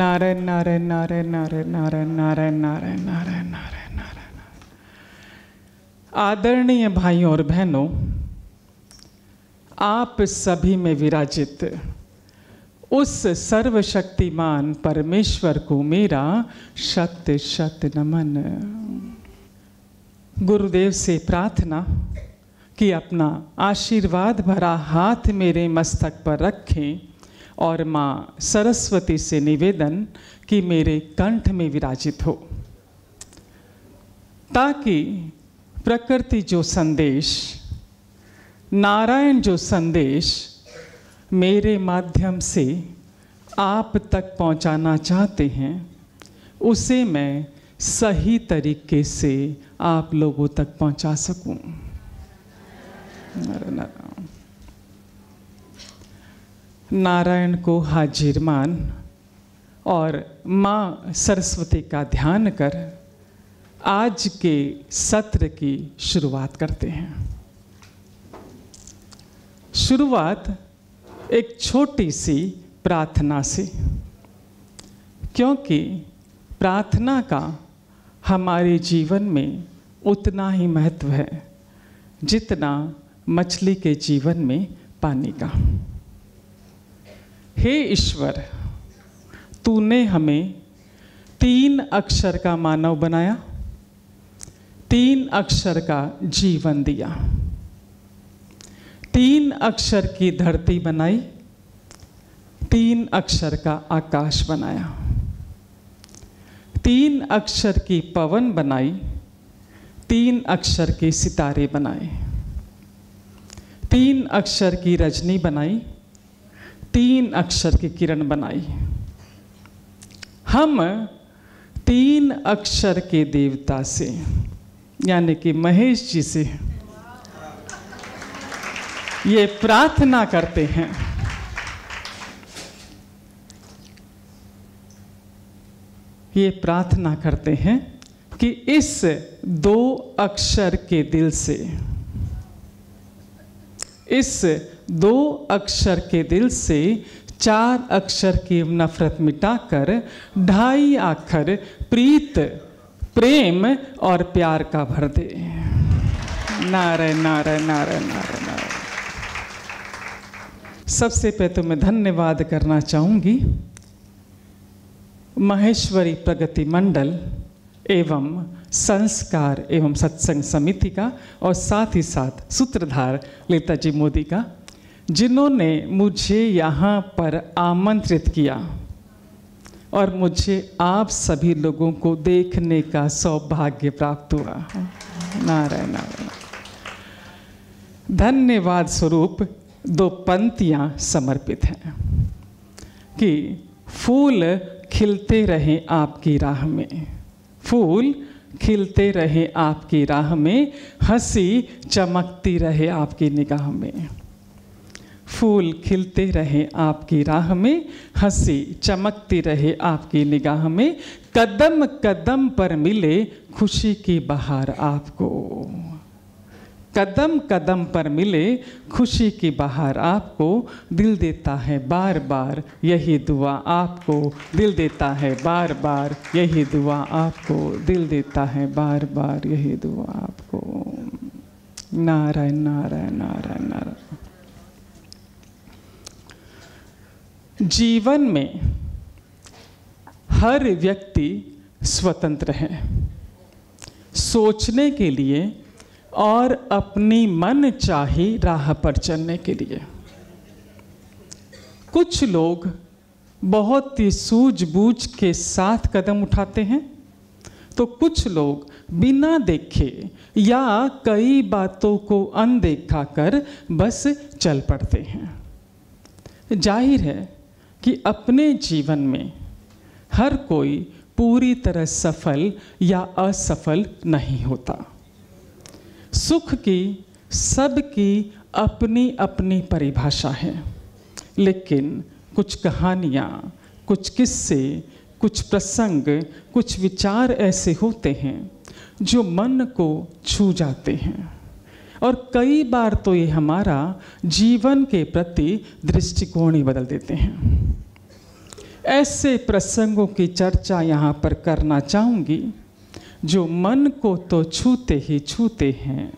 नारायण नारायण नारायण नारायण नारायण नारायण नारायण नारायण नारायण नारायण आदरणीय भाइयों और बहनों, आप सभी में विराजित उस सर्वशक्तिमान परमेश्वर को मेरा शत शत नमन। गुरुदेव से प्रार्थना कि अपना आशीर्वाद भरा हाथ मेरे मस्तक पर रखें और माँ सरस्वती से निवेदन कि मेरे कंठ में विराजित हो, ताकि प्रकृति जो संदेश, नारायण जो संदेश मेरे माध्यम से आप तक पहुंचाना चाहते हैं, उसे मैं सही तरीके से आप लोगों तक पहुँचा सकूँ। नारायण को हाजिर मान और माँ सरस्वती का ध्यान कर आज के सत्र की शुरुआत करते हैं। शुरुआत एक छोटी सी प्रार्थना से, क्योंकि प्रार्थना का हमारे जीवन में उतना ही महत्व है जितना मछली के जीवन में पानी का। हे ईश्वर, तूने हमें तीन अक्षर का मानव बनाया, तीन अक्षर का जीवन दिया, तीन अक्षर की धरती बनाई, तीन अक्षर का आकाश बनाया, तीन अक्षर की पवन बनाई, तीन अक्षर के सितारे बनाए, तीन अक्षर की रजनी बनाई तीन अक्षर की किरण बनाई हम तीन अक्षर के देवता से, यानी कि महेश जी से, ये प्रार्थना करते हैं। ये प्रार्थना करते हैं कि इस दो अक्षर के दिल से, इस दो अक्षर के दिल से चार अक्षर की नफरत मिटाकर ढाई अक्षर प्रीत, प्रेम और प्यार का भर दे। नारायण नारायण नारायण नारायण नारायण सबसे पहले तो मैं धन्यवाद करना चाहूँगी महेश्वरी प्रगति मंडल एवं संस्कार एवं सत्संग समिति का और साथ ही साथ सूत्रधार ललिता जी मोदी का जिन्होंने मुझे यहाँ पर आमंत्रित किया और मुझे आप सभी लोगों को देखने का सौभाग्य प्राप्त हुआ। नारायण नारायण। धन्यवाद स्वरूप, दो पंक्तियाँ समर्पित हैं कि फूल खिलते रहे आपकी राह में। फूल खिलते रहे आपकी राह में, हँसी चमकती रहे आपकी निगाह में। फूल खिलते रहे आपकी राह में, हँसी चमकती रहे आपकी निगाह में, कदम कदम पर मिले खुशी की बहार आपको। कदम कदम पर मिले खुशी की बहार आपको, दिल देता है बार बार यही दुआ आपको, दिल देता है बार बार यही दुआ आपको, दिल देता है बार बार यही दुआ आपको। नारायण नारायण नारायण नारायण। जीवन में हर व्यक्ति स्वतंत्र है। सोचने के लिए और अपनी मन चाही राह पर चलने के लिए। कुछ लोग बहुत ही सूझबूझ के साथ कदम उठाते हैं तो कुछ लोग बिना देखे या कई बातों को अनदेखा कर बस चल पड़ते हैं। ज़ाहिर है कि अपने जीवन में हर कोई पूरी तरह सफल या असफल नहीं होता। सुख की सबकी अपनी अपनी परिभाषा है। लेकिन कुछ कहानियाँ, कुछ किस्से, कुछ प्रसंग, कुछ विचार ऐसे होते हैं जो मन को छू जाते हैं। और कई बार तो ये हमारा जीवन के प्रति दृष्टिकोण ही बदल देते हैं। ऐसे प्रसंगों की चर्चा यहाँ पर करना चाहूँगी, जो मन को तो छूते ही छूते हैं,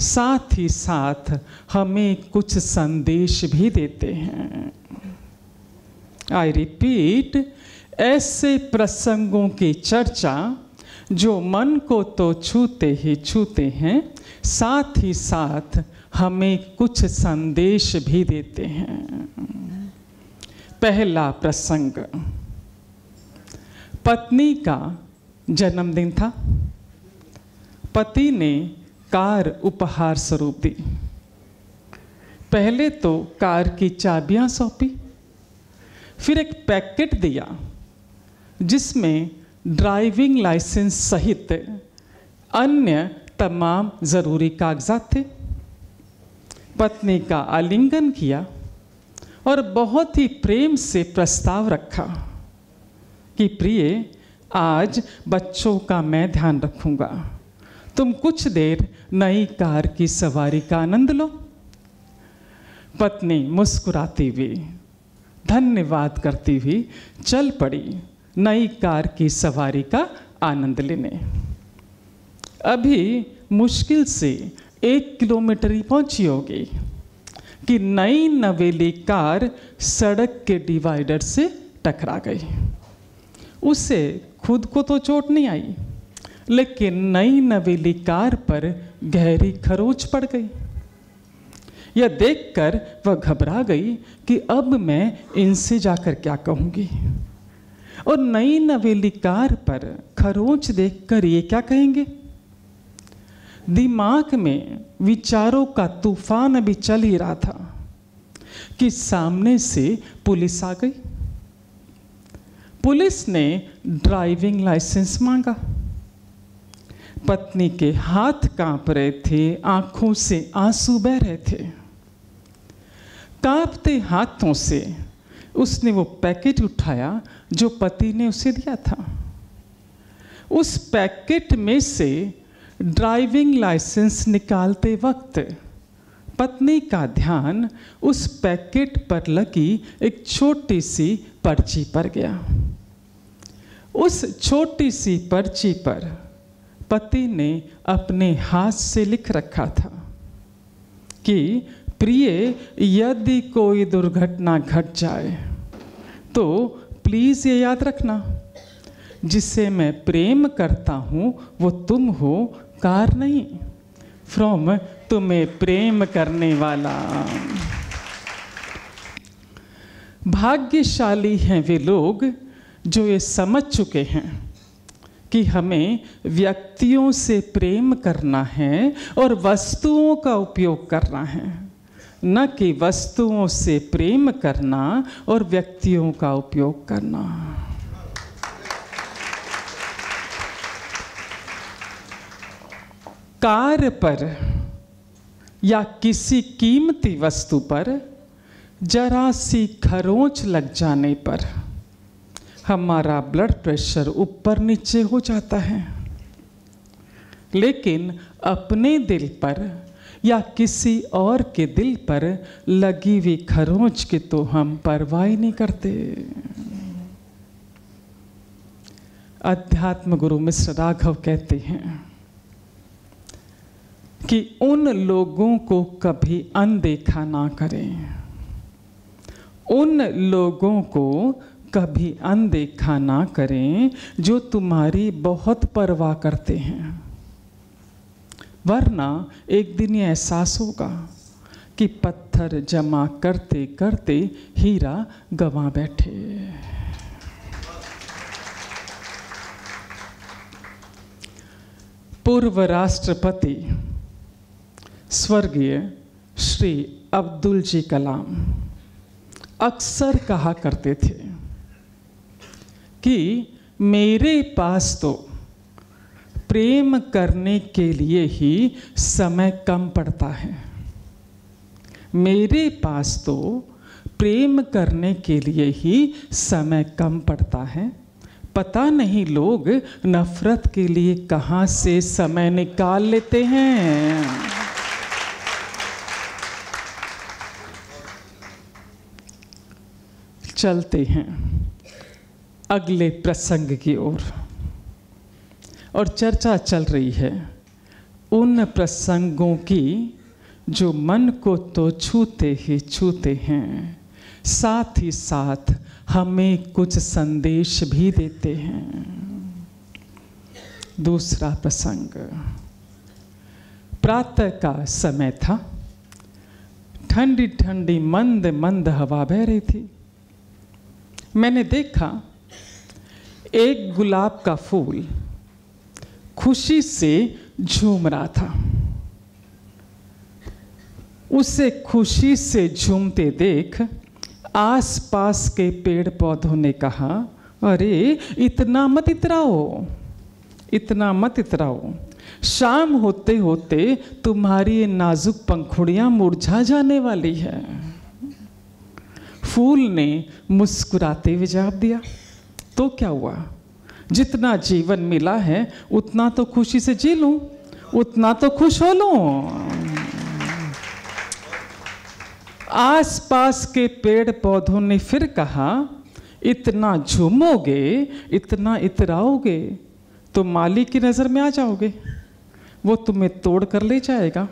साथ ही साथ हमें कुछ संदेश भी देते हैं। आई रिपीट, ऐसे प्रसंगों की चर्चा, जो मन को तो छूते ही छूते हैं, साथ ही साथ हमें कुछ संदेश भी देते हैं। पहला प्रसंग। पत्नी का जन्मदिन था। पति ने कार उपहार स्वरूप दी। पहले तो कार की चाबियाँ सौंपी, फिर एक पैकेट दिया, जिसमें ड्राइविंग लाइसेंस सहित अन्य तमाम ज़रूरी कागजात थे। पत्नी का आलिंगन किया। और बहुत ही प्रेम से प्रस्ताव रखा कि प्रिय, आज बच्चों का मैं ध्यान रखूँगा। तुम कुछ देर नई कार की सवारी का आनंद लो। पत्नी मुस्कुराती हुई, धन्यवाद करती हुई चल पड़ी नई कार की सवारी का आनंद लेने। अभी मुश्किल से एक किलोमीटर ही पहुँची होगी। कि नई नवेली कार सड़क के डिवाइडर से टकरा गई। उसे खुद को तो चोट नहीं आई, लेकिन नई नवेली कार पर गहरी खरोच पड़ गई। यह देखकर वह घबरा गई कि अब मैं इनसे जाकर क्या कहूँगी। और नई नवेली कार पर खरोच देखकर ये क्या कहेंगे? दिमाग में विचारों का तूफ़ान अभी चल ही रहा था कि सामने से पुलिस आ गई। पुलिस ने ड्राइविंग लाइसेंस मांगा। पत्नी के हाथ काँप रहे थे, आँखों से आँसू बह रहे थे। कांपते हाथों से उसने वो पैकेट उठाया जो पति ने उसे दिया था। उस पैकेट में से ड्राइविंग लाइसेंस निकालते वक्त पत्नी का ध्यान उस पैकेट पर लगी एक छोटी सी पर्ची पर गया। उस छोटी सी पर्ची पर पति ने अपने हाथ से लिख रखा था कि, प्रिय, यदि कोई दुर्घटना घट जाए तो प्लीज़ ये याद रखना। जिससे मैं प्रेम करता हूँ, वो तुम हो कार नहीं फ्रॉम तुम्हें प्रेम करने वाला। भाग्यशाली हैं वे लोग जो ये समझ चुके हैं कि हमें व्यक्तियों से प्रेम करना है और वस्तुओं का उपयोग करना है। न कि वस्तुओं से प्रेम करना और व्यक्तियों का उपयोग करना। कार्य पर या किसी कीमती वस्तु पर जरा सी खरोंच लग जाने पर हमारा ब्लड प्रेशर ऊपर नीचे हो जाता है। लेकिन अपने दिल पर या किसी और के दिल पर लगी हुई खरोंच की तो हम परवाह नहीं करते। अध्यात्म गुरु मिश्र राघव कहते हैं कि उन लोगों को कभी अनदेखा ना करें। उन लोगों को कभी अनदेखा ना करें जो तुम्हारी बहुत परवाह करते हैं। वरना एक दिन ये एहसास होगा कि पत्थर जमा करते करते हीरा गवा बैठे। पूर्व राष्ट्रपति स्वर्गीय श्री अब्दुल जी कलाम अक्सर कहा करते थे कि मेरे पास तो प्रेम करने के लिए ही समय कम पड़ता है। मेरे पास तो प्रेम करने के लिए ही समय कम पड़ता है। पता नहीं लोग नफरत के लिए कहाँ से समय निकाल लेते हैं। चलते हैं अगले प्रसंग की ओर। और, चर्चा चल रही है उन प्रसंगों की जो मन को तो छूते ही छूते हैं साथ ही साथ हमें कुछ संदेश भी देते हैं। दूसरा प्रसंग प्रातः का समय था ठंडी ठंडी मंद मंद हवा बह रही थी। मैंने देखा एक गुलाब का फूल खुशी से झूम रहा था। उसे खुशी से झूमते देख आसपास के पेड़ पौधों ने कहा, अरे, इतना मत इतराओ, इतना मत इतराओ। शाम होते होते तुम्हारी नाजुक पंखुड़ियाँ मुरझा जाने वाली है। फूल ने मुस्कुराते हुए जवाब दिया तो क्या हुआ? जितना जीवन मिला है, उतना तो खुशी से जी लूँ, उतना तो खुश हो लूँ। आसपास के पेड़ पौधों ने फिर कहा, इतना झूमोगे, इतना इतराओगे तो मालिक की नज़र में आ जाओगे, वो तुम्हें तोड़ कर ले जाएगा।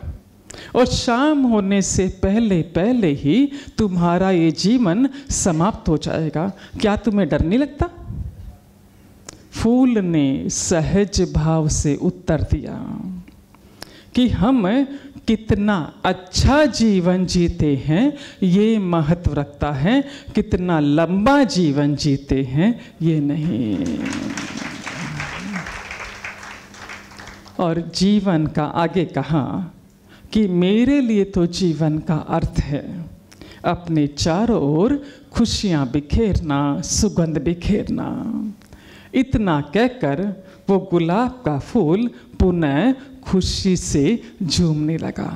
और शाम होने से पहले पहले ही तुम्हारा ये जीवन समाप्त हो जाएगा। क्या तुम्हें डर नहीं लगता? फूल ने सहज भाव से उत्तर दिया कि हम कितना अच्छा जीवन जीते हैं, ये महत्व रखता है। कितना लंबा जीवन जीते हैं, ये नहीं। और जीवन का आगे कहा कि मेरे लिए तो जीवन का अर्थ है। अपने चारों ओर खुशियाँ बिखेरना, सुगंध बिखेरना। इतना कहकर वो गुलाब का फूल पुनः खुशी से झूमने लगा।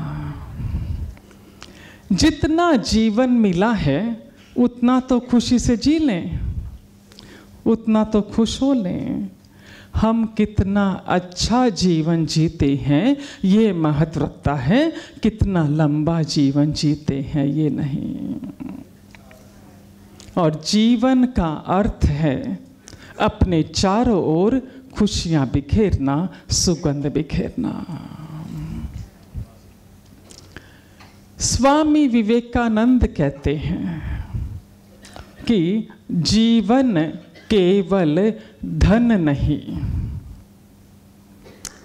जितना जीवन मिला है, उतना तो खुशी से जी लें, उतना तो खुश हो लें। हम कितना अच्छा जीवन जीते हैं, ये महत्व रखता है, कितना लंबा जीवन जीते हैं, ये नहीं। और जीवन का अर्थ है, अपने चारों ओर खुशियाँ बिखेरना, सुगंध बिखेरना। स्वामी विवेकानंद कहते हैं कि जीवन केवल धन नहीं।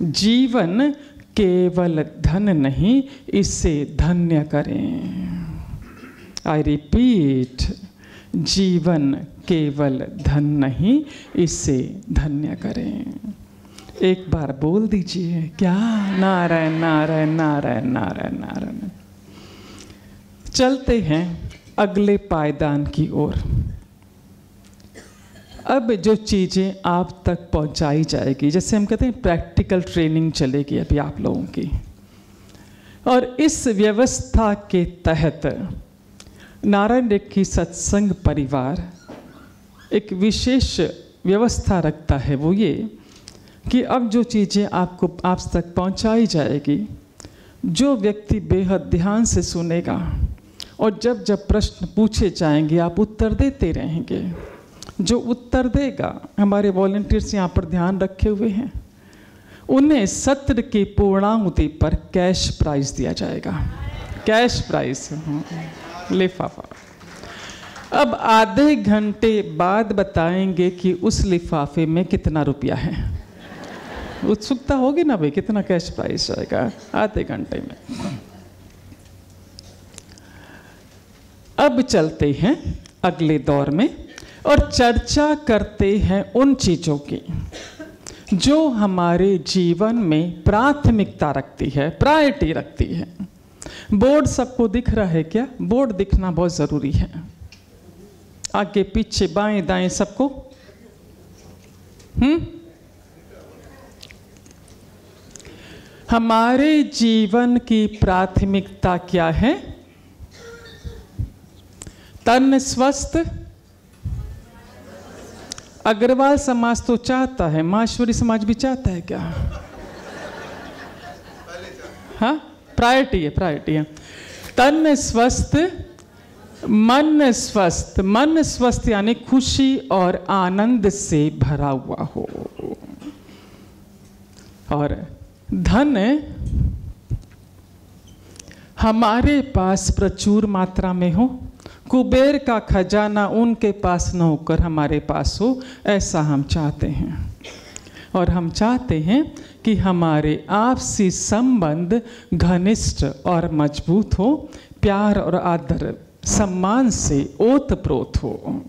जीवन केवल धन नहीं, इसे धन्य करें। आई रिपीट जीवन केवल धन नहीं, इसे धन्य करें। एक बार बोल दीजिए, क्या? नारायण नारायण नारायण नारायण नारायण। चलते हैं अगले पायदान की ओर। अब जो चीज़ें आप तक पहुंचाई जाएगी, जैसे हम कहते हैं प्रैक्टिकल ट्रेनिंग चलेगी अभी आप लोगों की। और इस व्यवस्था के तहत नारायण रेखी सत्संग परिवार एक विशेष व्यवस्था रखता है, वो ये कि अब जो चीज़ें आपको, आप तक पहुंचाई जाएगी, जो व्यक्ति बेहद ध्यान से सुनेगा और जब जब प्रश्न पूछे जाएँगे, आप उत्तर देते रहेंगे। जो उत्तर देगा। हमारे वॉल्टियर्स यहाँ पर ध्यान रखे हुए हैं। उन्हें सत्र की पूर्णाहुति पर कैश प्राइज दिया जाएगा। कैश प्राइज लिफाफा। अब आधे घंटे बाद बताएँगे कि उस लिफाफे में कितना रुपया है। उत्सुकता होगी ना भाई, कितना कैश प्राइस आएगा आधे घंटे में। अब चलते हैं अगले दौर में। और चर्चा करते हैं उन चीज़ों की, जो हमारे जीवन में प्राथमिकता रखती है, प्रायोरिटी रखती है। बोर्ड सबको दिख रहा है क्या? बोर्ड दिखना बहुत ज़रूरी है। आगे, पीछे, बाएँ दाएँ सबको। हम्म? हमारे जीवन की प्राथमिकता क्या है? तन स्वस्थ अग्रवाल समाज तो चाहता है, माश्वरी समाज भी चाहता है क्या? हाँ? प्रायोरिटी है प्रायोरिटी है। तन स्वस्थ, मन स्वस्थ। मन स्वस्थ यानी खुशी और आनंद से भरा हुआ हो। और धन, हमारे पास प्रचुर मात्रा में हो। कुबेर का खजाना उनके पास न होकर हमारे पास हो, ऐसा हम चाहते हैं। और हम चाहते हैं कि हमारे आपसी संबंध घनिष्ठ और मज़बूत हो, प्यार और आदर, सम्मान से ओत प्रोत हो।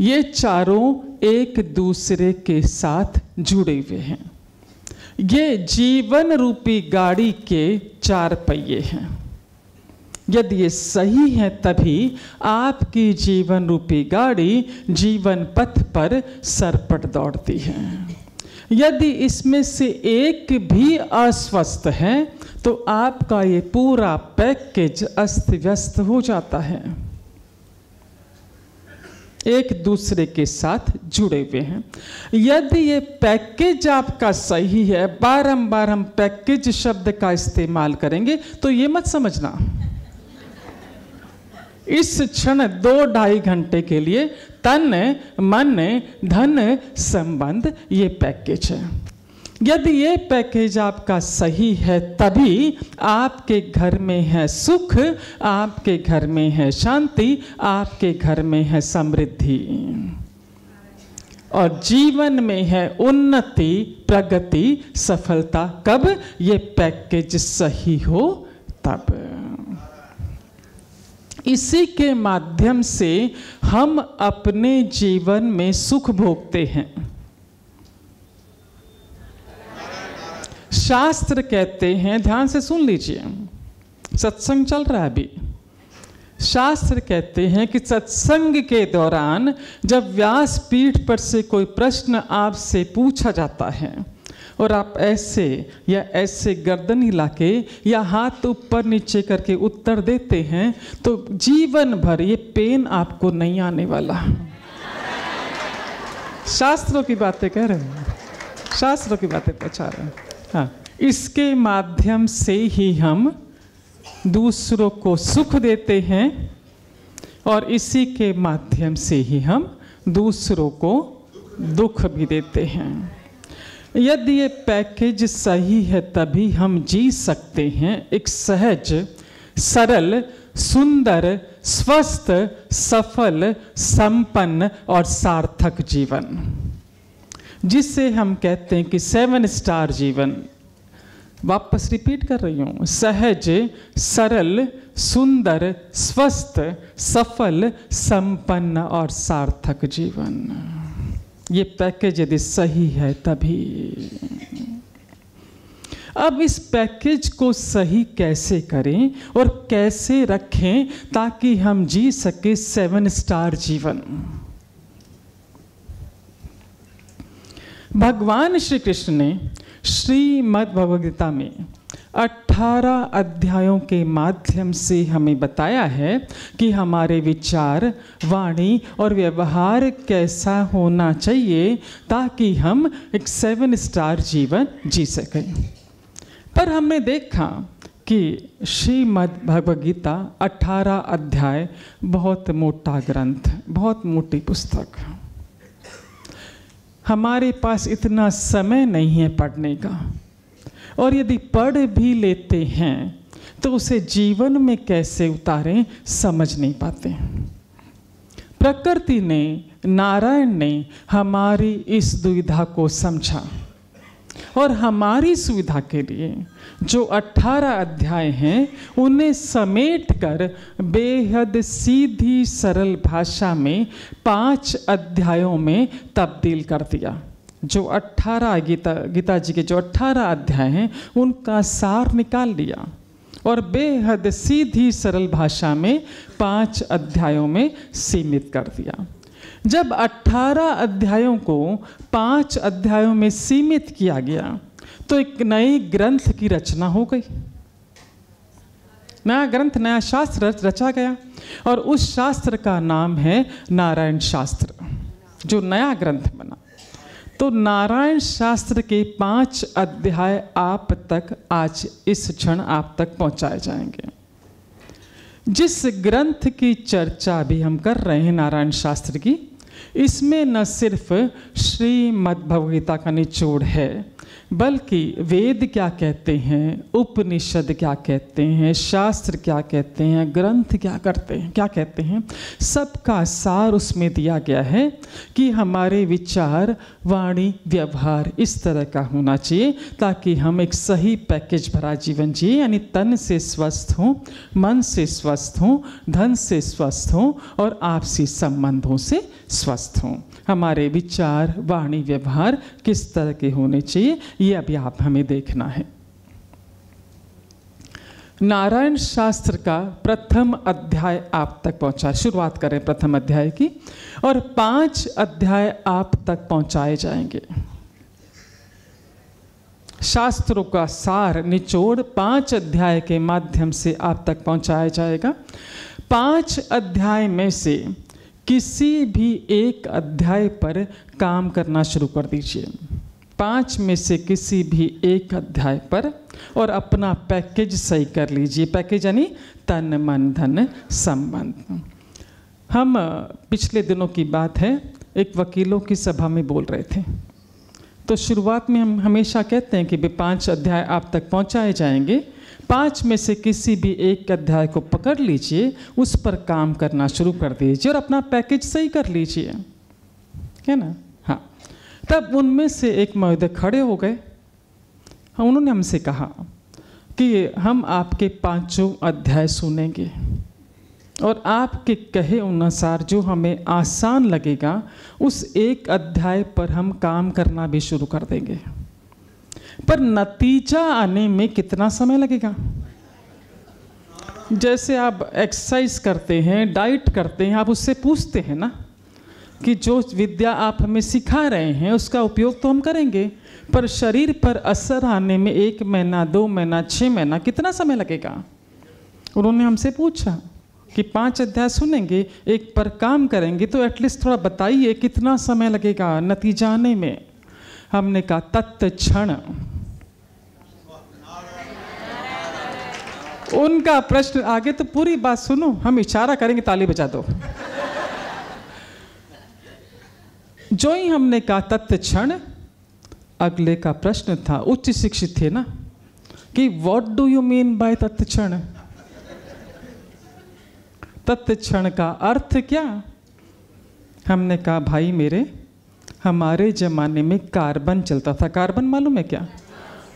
ये चारों एक दूसरे के साथ जुड़े हुए हैं। ये जीवन रूपी गाड़ी के चार पहिए हैं। यदि ये सही है तभी आपकी जीवन रूपी गाड़ी जीवन पथ पर सरपट दौड़ती है। यदि इसमें से एक भी अस्वस्थ है तो आपका ये पूरा पैकेज अस्त व्यस्त हो जाता है। एक दूसरे के साथ जुड़े हुए हैं। यदि ये पैकेज आपका सही है, बारंबार हम पैकेज शब्द का इस्तेमाल करेंगे तो ये मत समझना। इस क्षण दो ढाई घंटे के लिए तन, मन, धन संबंध ये पैकेज है। यदि ये पैकेज आपका सही है, तभी आपके घर में है सुख, आपके घर में है शांति, आपके घर में है समृद्धि। और जीवन में है उन्नति, प्रगति, सफलता, कब ये पैकेज सही हो, तब। इसी के माध्यम से हम अपने जीवन में सुख भोगते हैं। शास्त्र कहते हैं, ध्यान से सुन लीजिए, सत्संग चल रहा है अभी। शास्त्र कहते हैं कि सत्संग के दौरान जब व्यास पीठ पर से कोई प्रश्न आपसे पूछा जाता है और आप ऐसे या ऐसे गर्दन हिला के या हाथ ऊपर नीचे करके उत्तर देते हैं तो जीवन भर ये पेन आपको नहीं आने वाला। शास्त्रों की बातें कह रहे हैं। शास्त्रों की बातें बचा रहे हैं। हाँ इसके माध्यम से ही हम दूसरों को सुख देते हैं और इसी के माध्यम से ही हम दूसरों को दुख भी देते हैं। यदि ये पैकेज सही है, तभी हम जी सकते हैं। एक सहज, सरल, सुंदर, स्वस्थ, सफल, संपन्न और सार्थक जीवन, जिसे हम कहते हैं कि सेवन स्टार जीवन। वापस रिपीट कर रही हूँ। सहज, सरल, सुंदर, स्वस्थ, सफल, संपन्न और सार्थक जीवन। ये पैकेज यदि सही है तभी। अब इस पैकेज को सही कैसे करें और कैसे रखें ताकि हम जी सके सेवन स्टार जीवन? भगवान श्री कृष्ण ने श्रीमद् भगवद्गीता में 18 अध्यायों के माध्यम से हमें बताया है कि हमारे विचार, वाणी और व्यवहार कैसा होना चाहिए ताकि हम एक सेवन स्टार जीवन जी सकें। पर हमने देखा कि श्रीमद् भगवद्गीता 18 अध्याय बहुत मोटा ग्रंथ, बहुत मोटी पुस्तक। हमारे पास इतना समय नहीं है पढ़ने का। और यदि पढ़ भी लेते हैं तो उसे जीवन में कैसे उतारें समझ नहीं पाते प्रकृति ने, नारायण ने हमारी इस दुविधा को समझा। और हमारी सुविधा के लिए जो 18 अध्याय हैं, उन्हें समेट कर बेहद सीधी सरल भाषा में पाँच अध्यायों में तब्दील कर दिया। जो 18 गीता गीता जी के जो 18 अध्याय हैं, उनका सार निकाल लिया। और बेहद सीधी, सरल भाषा में पाँच अध्यायों में सीमित कर दिया। जब 18 अध्यायों को पाँच अध्यायों में सीमित किया गया तो एक नई ग्रंथ की रचना हो गई। नया ग्रंथ, नया शास्त्र रचा गया। और उस शास्त्र का नाम है नारायण शास्त्र, जो नया ग्रंथ बना। तो नारायण शास्त्र के पाँच अध्याय आप तक आज इस क्षण आप तक पहुँचाए जाएँगे। जिस ग्रंथ की चर्चा भी हम कर रहे हैं नारायण शास्त्र की, इसमें न सिर्फ़ श्रीमद भगवगीता का निचोड़ है बल्कि वेद क्या कहते हैं, उपनिषद क्या कहते हैं, शास्त्र क्या कहते हैं, ग्रंथ क्या करते हैं, क्या कहते हैं, सबका सार उसमें दिया गया है कि हमारे विचार, वाणी, व्यवहार इस तरह का होना चाहिए ताकि हम एक सही पैकेज भरा जीवन जिए, यानी तन से स्वस्थ हों, मन से स्वस्थ हों, धन से स्वस्थ हों और आपसी संबंधों से स्वस्थ हों। हमारे विचार, वाणी, व्यवहार किस तरह के होने चाहिए, ये अभी आप हमें देखना है। नारायण शास्त्र का प्रथम अध्याय आप तक पहुँचा। शुरुआत करें प्रथम अध्याय की, और पाँच अध्याय आप तक पहुँचाए जाएँगे। शास्त्रों का सार, निचोड़ पाँच अध्याय के माध्यम से आप तक पहुँचाया जाएगा। पाँच अध्याय में से किसी भी एक अध्याय पर काम करना शुरू कर दीजिए। पाँच में से किसी भी एक अध्याय पर और अपना पैकेज सही कर लीजिए। पैकेज यानी तन, मन, धन, संबंध। हम पिछले दिनों की बात है, एक वकीलों की सभा में बोल रहे थे। तो शुरुआत में हम हमेशा कहते हैं कि भाई पाँच अध्याय आप तक पहुँचाए जाएँगे पाँच में से किसी भी एक अध्याय को पकड़ लीजिए, उस पर काम करना शुरू कर दीजिए और अपना पैकेज सही कर लीजिए। है ना? हाँ। तब उनमें से एक महोदय खड़े हो गए। हाँ उन्होंने हमसे कहा कि हम आपके पाँचों अध्याय सुनेंगे और आपके कहे अनुसार जो हमें आसान लगेगा, उस एक अध्याय पर हम काम करना भी शुरू कर देंगे। पर नतीजा आने में कितना समय लगेगा? जैसे आप एक्सरसाइज करते हैं डाइट करते हैं, आप उससे पूछते हैं ना कि जो विद्या आप हमें सिखा रहे हैं, उसका उपयोग तो हम करेंगे, पर शरीर पर असर आने में एक महीना, दो महीना छः महीना कितना समय लगेगा? उन्होंने हमसे पूछा कि पाँच अध्याय सुनेंगे, एक पर काम करेंगे तो एटलीस्ट थोड़ा बताइए कितना समय लगेगा नतीजा आने में। हमने कहा, तत्त क्षण। उनका प्रश्न, आगे तो पूरी बात सुनो, हम इशारा करेंगे, ताली बजा दो। जो ही हमने कहा तत्व क्षण, अगले का प्रश्न था, उच्च शिक्षित थे ना, कि what do you mean by तत्व क्षण? तत्व क्षण का अर्थ क्या? हमने कहा, भाई मेरे हमारे ज़माने में कार्बन चलता था। कार्बन मालूम है क्या?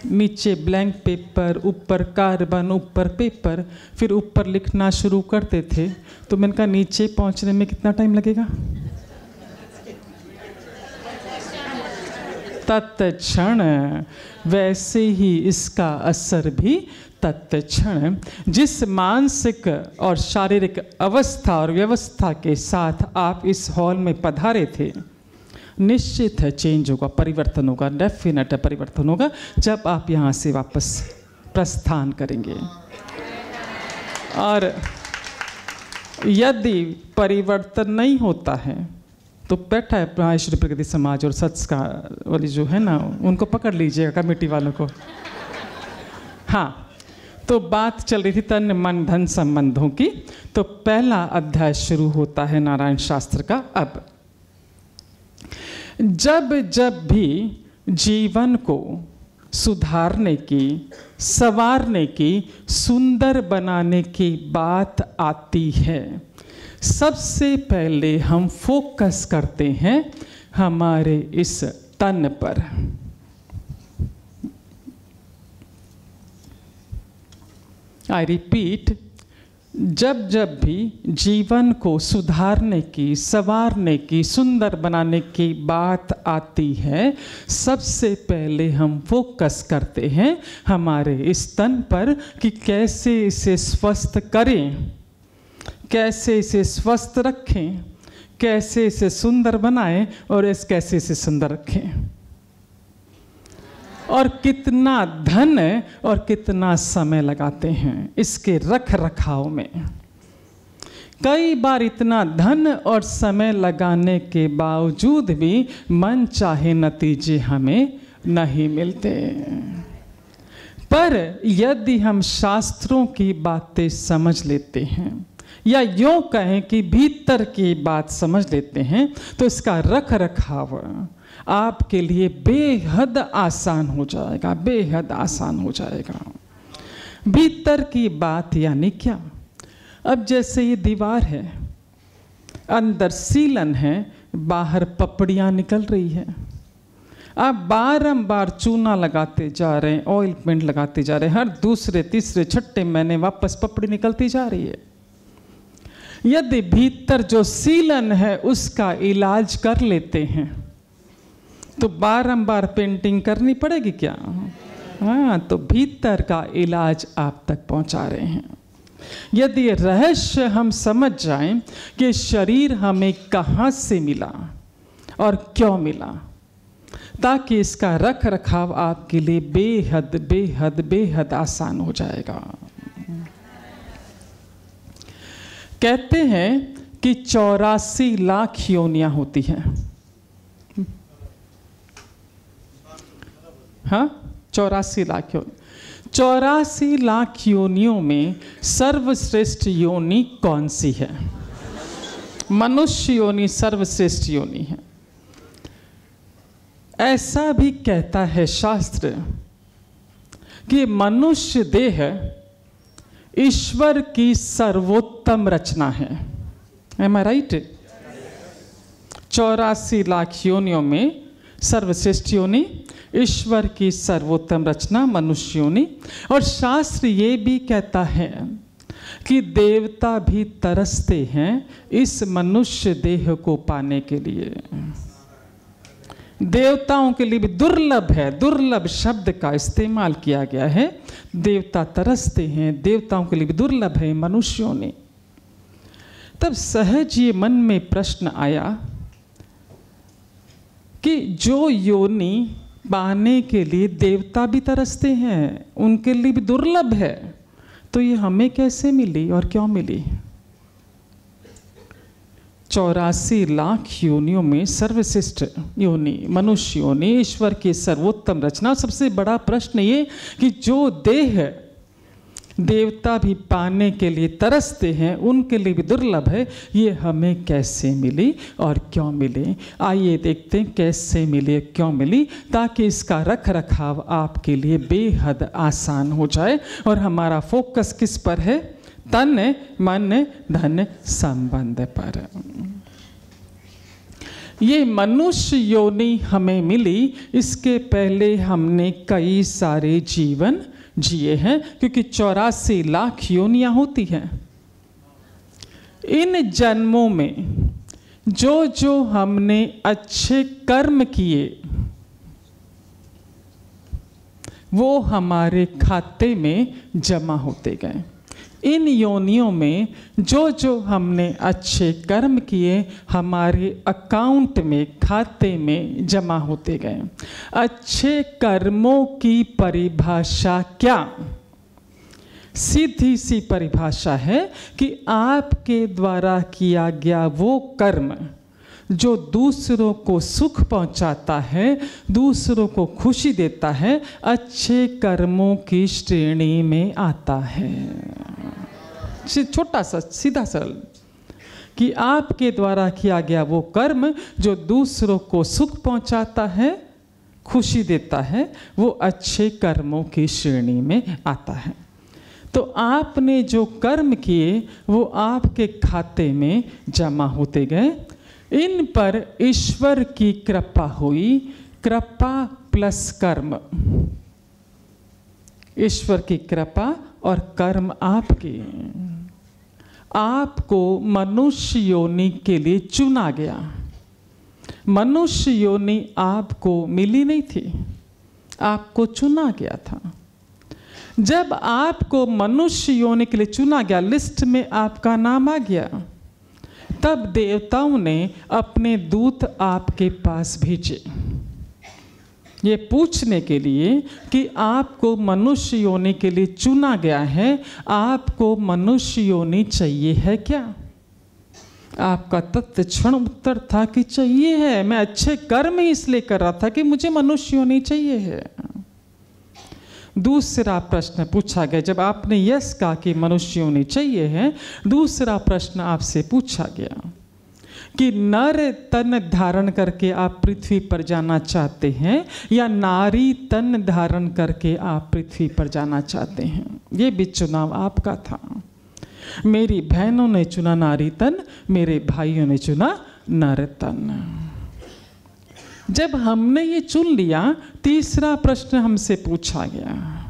नीचे ब्लैंक पेपर ऊपर कार्बन, ऊपर पेपर फिर ऊपर लिखना शुरू करते थे। तो मैंने कहा, नीचे पहुँचने में कितना टाइम लगेगा? तत्क्षण। वैसे ही इसका असर भी तत्क्षण। जिस मानसिक और शारीरिक अवस्था और व्यवस्था के साथ आप इस हॉल में पधारे थे निश्चित है चेंज होगा, परिवर्तन होगा डेफिनेट है, परिवर्तन होगा, जब आप यहाँ से वापस प्रस्थान करेंगे। और यदि परिवर्तन नहीं होता है तो बैठा है माहेश्वरी प्रगति समाज और संस्कार वाली जो है ना, उनको पकड़ लीजिएगा कमेटी वालों को। हाँ तो बात चल रही थी तन मन धन संबंधों की तो पहला अध्याय शुरू होता है नारायण शास्त्र का, अब जब जब भी जीवन को सुधारने की, संवारने की, सुंदर बनाने की बात आती है, सबसे पहले हम फोकस करते हैं हमारे इस तन पर। आई रिपीट जब जब भी जीवन को सुधारने की, संवारने की, सुंदर बनाने की बात आती है, सबसे पहले हम फोकस करते हैं हमारे इस तन पर कि कैसे इसे स्वस्थ करें, कैसे इसे स्वस्थ रखें, कैसे इसे सुंदर बनाएँ और इस कैसे इसे सुंदर रखें। और कितना धन और कितना समय लगाते हैं इसके रख रखाव में। कई बार इतना धन और समय लगाने के बावजूद भी मन चाहे नतीजे हमें नहीं मिलते। पर यदि हम शास्त्रों की बातें समझ लेते हैं या यूँ कहें कि भीतर की बात समझ लेते हैं तो इसका रख रखाव आपके लिए बेहद आसान हो जाएगा, बेहद आसान हो जाएगा। भीतर की बात यानी क्या? अब जैसे ये दीवार है, अंदर सीलन है, बाहर पपड़ियाँ निकल रही है। आप बारंबार चूना लगाते जा रहे हैं ऑयल पेंट लगाते जा रहे हैं, हर दूसरे, तीसरे, छठे महीने वापस पपड़ी निकलती जा रही है। यदि भीतर जो सीलन है, उसका इलाज कर लेते हैं तो बारंबार पेंटिंग करनी पड़ेगी क्या? हाँ तो भीतर का इलाज आप तक पहुँचा रहे हैं। यदि रहस्य हम समझ जाएँ कि शरीर हमें कहाँ से मिला और क्यों मिला, ताकि इसका रख रखाव आपके लिए बेहद बेहद बेहद आसान हो जाएगा। कहते हैं कि चौरासी लाख योनियाँ होती हैं। हाँ? चौरासी लाख योनि चौरासी लाख योनियों में सर्वश्रेष्ठ योनि कौन सी है? मनुष्य योनि, सर्वश्रेष्ठ योनि है। ऐसा भी कहता है शास्त्र कि मनुष्य देह ईश्वर की सर्वोत्तम रचना है। एम आई राइट चौरासी लाख योनियों में सर्वश्रेष्ठ योनि ईश्वर की सर्वोत्तम रचना मनुष्य योनि और शास्त्र ये भी कहता है कि देवता भी तरसते हैं इस मनुष्य देह को पाने के लिए। देवताओं के लिए भी दुर्लभ है, दुर्लभ शब्द का इस्तेमाल किया गया है। देवता तरसते हैं, देवताओं के लिए भी दुर्लभ है मनुष्यों ने। तब सहज ये मन में प्रश्न आया कि जो योनि पाने के लिए देवता भी तरसते हैं, उनके लिए भी दुर्लभ है तो ये हमें कैसे मिली और क्यों मिली? चौरासी लाख योनियों में सर्वश्रेष्ठ योनि, मनुष्य योनि ईश्वर की सर्वोत्तम रचना। सबसे बड़ा प्रश्न ये कि जो देह देवता भी पाने के लिए तरसते हैं, उनके लिए भी दुर्लभ है। ये हमें कैसे मिली और क्यों मिली? आइए देखते हैं कैसे मिली क्यों मिली, ताकि इसका रख रखाव आपके लिए बेहद आसान हो जाए। और हमारा फोकस किस पर है? तन मन धन संबंध पर। ये मनुष्य योनि हमें मिली, इसके पहले हमने कई सारे जीवन जिए हैं, क्योंकि चौरासी लाख योनियाँ होती हैं। इन जन्मों में जो जो हमने अच्छे कर्म किए, वो हमारे खाते में जमा होते गए। इन योनियों में जो जो हमने अच्छे कर्म किए, हमारे अकाउंट में, खाते में जमा होते गए। अच्छे कर्मों की परिभाषा क्या? सीधी सी परिभाषा है कि आपके द्वारा किया गया वो कर्म जो दूसरों को सुख पहुंचाता है, दूसरों को खुशी देता है, अच्छे कर्मों की श्रेणी में आता है। छोटा सा, सीधा सरल। कि आपके द्वारा किया गया वो कर्म जो दूसरों को सुख पहुंचाता है, खुशी देता है, वो अच्छे कर्मों की श्रेणी में आता है। तो आपने जो कर्म किए, वो आपके खाते में जमा होते गए इन पर ईश्वर की कृपा हुई, कृपा प्लस कर्म। ईश्वर की कृपा और कर्म आपके। आपको मनुष्य योनि के लिए चुना गया। मनुष्य योनि आपको मिली नहीं थी, आपको चुना गया था। जब आपको मनुष्य योनि के लिए चुना गया, लिस्ट में आपका नाम आ गया। तब देवताओं ने अपने दूत आपके पास भेजे। ये पूछने के लिए कि आपको मनुष्य योनि के लिए चुना गया है, आपको मनुष्य योनि चाहिए है क्या? आपका तत्व क्षण उत्तर था कि चाहिए है। मैं अच्छे कर्म ही इसलिए कर रहा था कि मुझे मनुष्य योनि चाहिए है। दूसरा प्रश्न पूछा गया। जब आपने यस कहा कि मनुष्य होने चाहिए है, दूसरा प्रश्न आपसे पूछा गया कि नर तन धारण करके आप पृथ्वी पर जाना चाहते हैं या नारी तन धारण करके आप पृथ्वी पर जाना चाहते हैं? ये भी चुनाव आपका था। मेरी बहनों ने चुना नारी तन, मेरे भाइयों ने चुना नर तन। जब हमने ये चुन लिया, तीसरा प्रश्न हमसे पूछा गया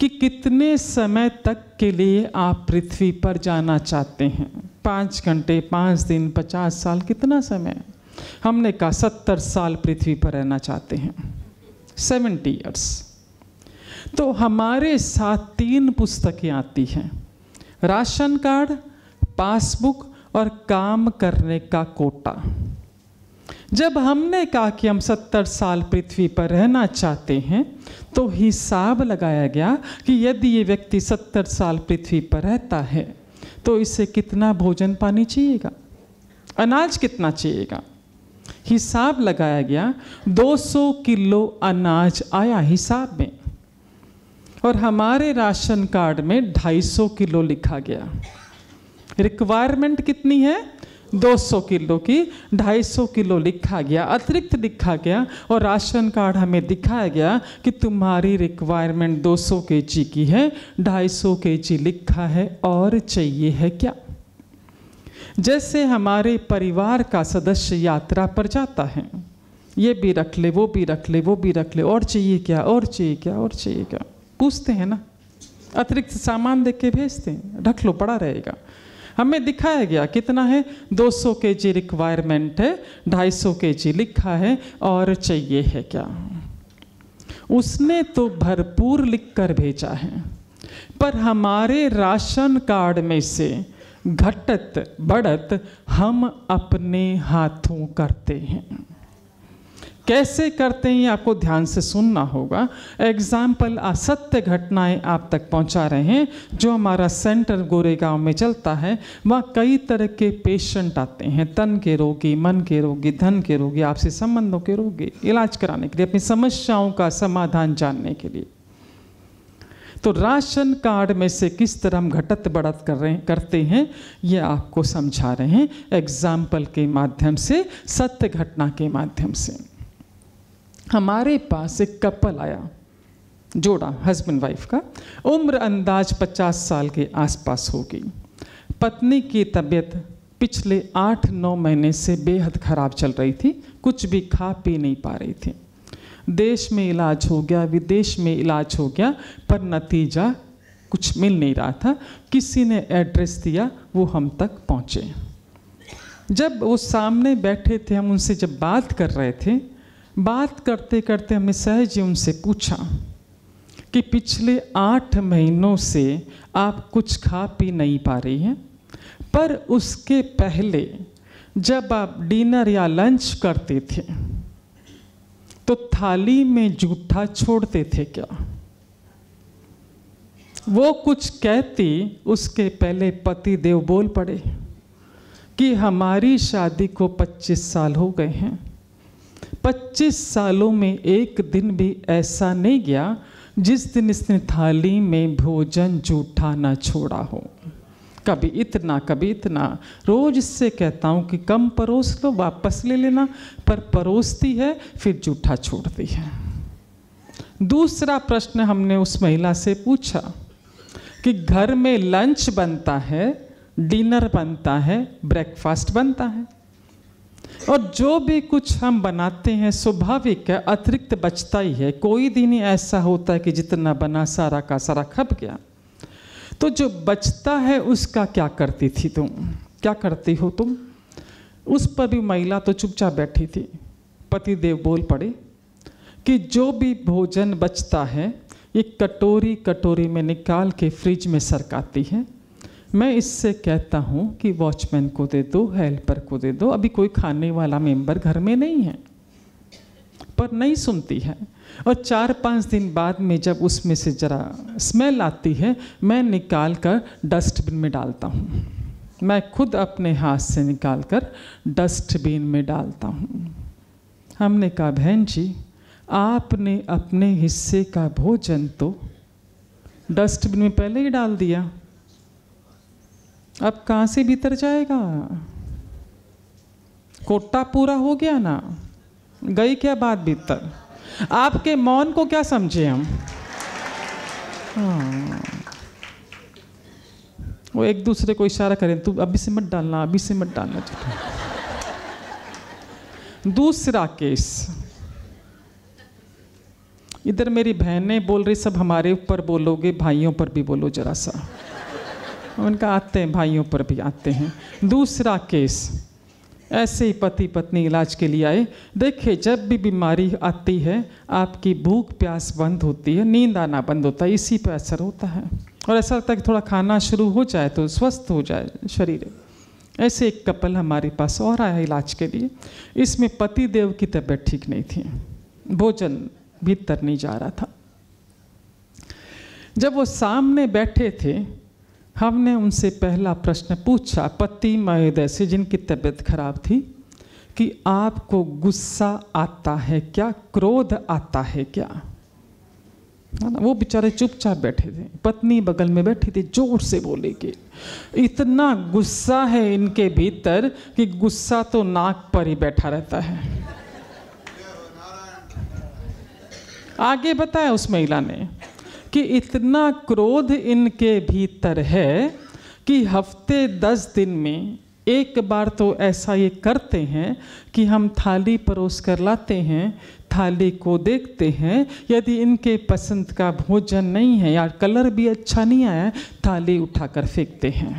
कि कितने समय तक के लिए आप पृथ्वी पर जाना चाहते हैं? पाँच घंटे, पाँच दिन, पचास साल, कितना समय? हमने कहा, सत्तर साल पृथ्वी पर रहना चाहते हैं। सेवेंटी ईयर्स तो हमारे साथ तीन पुस्तकें आती हैं। राशन कार्ड, पासबुक और काम करने का कोटा। जब हमने कहा कि हम सत्तर साल पृथ्वी पर रहना चाहते हैं तो हिसाब लगाया गया कि यदि ये व्यक्ति सत्तर साल पृथ्वी पर रहता है तो इसे कितना भोजन पानी चाहिएगा? अनाज कितना चाहिएगा? हिसाब लगाया गया 200 किलो अनाज आया हिसाब में। और हमारे राशन कार्ड में 250 किलो लिखा गया। रिक्वायरमेंट कितनी है? 200 किलो की 250 किलो लिखा गया, अतिरिक्त लिखा गया और राशन कार्ड हमें दिखाया गया कि तुम्हारी रिक्वायरमेंट 200 के जी की है 250 के जी लिखा है और चाहिए है क्या? जैसे हमारे परिवार का सदस्य यात्रा पर जाता है, ये भी रख ले, वो भी रख ले, वो भी रख ले, और चाहिए क्या, और चाहिए क्या, और चाहिए क्या? पूछते हैं ना? अतिरिक्त सामान देख के भेजते हैं, रख लो, पड़ा रहेगा। हमें दिखाया गया कितना है? 200 के जी रिक्वायरमेंट है, ढाई सौ के जी लिखा है, और चाहिए है क्या? उसने तो भरपूर लिख कर भेजा है। पर हमारे राशन कार्ड में से घटत बढ़त हम अपने हाथों करते हैं। कैसे करते हैं आपको ध्यान से सुनना होगा। एग्ज़ाम्पल असत्य घटनाएँ आप तक पहुँचा रहे हैं, जो हमारा सेंटर गोरेगांव में चलता है। वहाँ कई तरह के पेशेंट आते हैं, तन के रोगी, मन के रोगी, धन के रोगी, आपसे संबंधों के रोगी, इलाज कराने के लिए, अपनी समस्याओं का समाधान जानने के लिए। तो राशन कार्ड में से किस तरह हम घटत बढ़त कर रहे करते हैं, ये आपको समझा रहे हैं। एग्ज़ाम्पल के माध्यम से, सत्य घटना के माध्यम से। हमारे पास एक कपल आया, जोड़ा हस्बैंड वाइफ का। उम्र अंदाज 50 साल के आसपास होगी। पत्नी की तबीयत पिछले आठ नौ महीने से बेहद ख़राब चल रही थी, कुछ भी खा पी नहीं पा रही थी। देश में इलाज हो गया, विदेश में इलाज हो गया, पर नतीजा कुछ मिल नहीं रहा था। किसी ने एड्रेस दिया, वो हम तक पहुँचे। जब वो सामने बैठे थे, हम उनसे जब बात कर रहे थे बात करते करते हमने सहज ही उनसे पूछा कि पिछले आठ महीनों से आप कुछ खा पी नहीं पा रही हैं, पर उसके पहले जब आप डिनर या लंच करते थे तो थाली में जूठा छोड़ते थे क्या? वो कुछ कहती, उसके पहले पति देव बोल पड़े कि हमारी शादी को 25 साल हो गए हैं। 25 सालों में एक दिन भी ऐसा नहीं गया जिस दिन इसने थाली में भोजन जूठा ना छोड़ा हो। कभी इतना कभी इतना। रोज इससे कहता हूँ कि कम परोस लो, वापस ले लेना, पर परोसती है, फिर जूठा छोड़ती है। दूसरा प्रश्न हमने उस महिला से पूछा कि घर में लंच बनता है, डिनर बनता है, ब्रेकफास्ट बनता है? और जो भी कुछ हम बनाते हैं, स्वाभाविक है, अतिरिक्त बचता ही है। कोई दिन ही ऐसा होता है कि जितना बना, सारा का सारा खप गया। तो जो बचता है, उसका क्या करती थी तुम? क्या करती हो तुम? उस पर भी महिला तो चुपचाप बैठी थी। पति देव बोल पड़े कि जो भी भोजन बचता है, ये कटोरी कटोरी में निकाल के फ्रिज में सरकाती है। मैं इससे कहता हूँ कि वॉचमैन को दे दो हेल्पर को दे दो। अभी कोई खाने वाला मेंबर घर में नहीं है, पर नहीं सुनती है। और चार पाँच दिन बाद में जब उसमें से ज़रा स्मेल आती है, मैं निकाल कर डस्टबिन में डालता हूँ। मैं खुद अपने हाथ से निकाल कर डस्टबिन में डालता हूँ। हमने कहा, बहन जी, आपने अपने हिस्से का भोजन तो डस्टबिन में पहले ही डाल दिया। अब कहाँ से भीतर जाएगा? कोटा पूरा हो गया ना? गई क्या बात भीतर? आपके मौन को क्या समझे हम? हाँ। वो एक दूसरे को इशारा करें, तू अभी से मत डालना, अभी से मत डालना दूसरा केस। इधर मेरी बहनें बोल रही, सब हमारे ऊपर बोलोगे, भाइयों पर भी बोलो जरा सा। उनका आते हैं, भाइयों पर भी आते हैं। दूसरा केस, ऐसे ही पति पत्नी इलाज के लिए आए। देखिए, जब भी बीमारी आती है, आपकी भूख प्यास बंद होती है, नींद आना बंद होता है, इसी पर असर होता है। और ऐसा लगता है कि थोड़ा खाना शुरू हो जाए तो स्वस्थ हो जाए शरीर। ऐसे एक कपल हमारे पास और आया इलाज के लिए। इसमें पति देव की तबीयत ठीक नहीं थी। भोजन भीतर नहीं जा रहा था। जब वो सामने बैठे थे हमने उनसे पहला प्रश्न पूछा, पति महोदय से जिनकी तबीयत खराब थी, कि आपको गुस्सा आता है क्या, क्रोध आता है क्या? ना वो बेचारे चुपचाप बैठे थे। पत्नी बगल में बैठी थी, ज़ोर से बोले कि, इतना गुस्सा है इनके भीतर कि गुस्सा तो नाक पर ही बैठा रहता है। आगे बताया उस महिला ने कि इतना क्रोध इनके भीतर है कि हफ़्ते दस दिन में एक बार तो ऐसा ये करते हैं कि हम थाली परोस कर लाते हैं, थाली को देखते हैं। यदि इनके पसंद का भोजन नहीं है या कलर भी अच्छा नहीं आया, थाली उठाकर फेंकते हैं।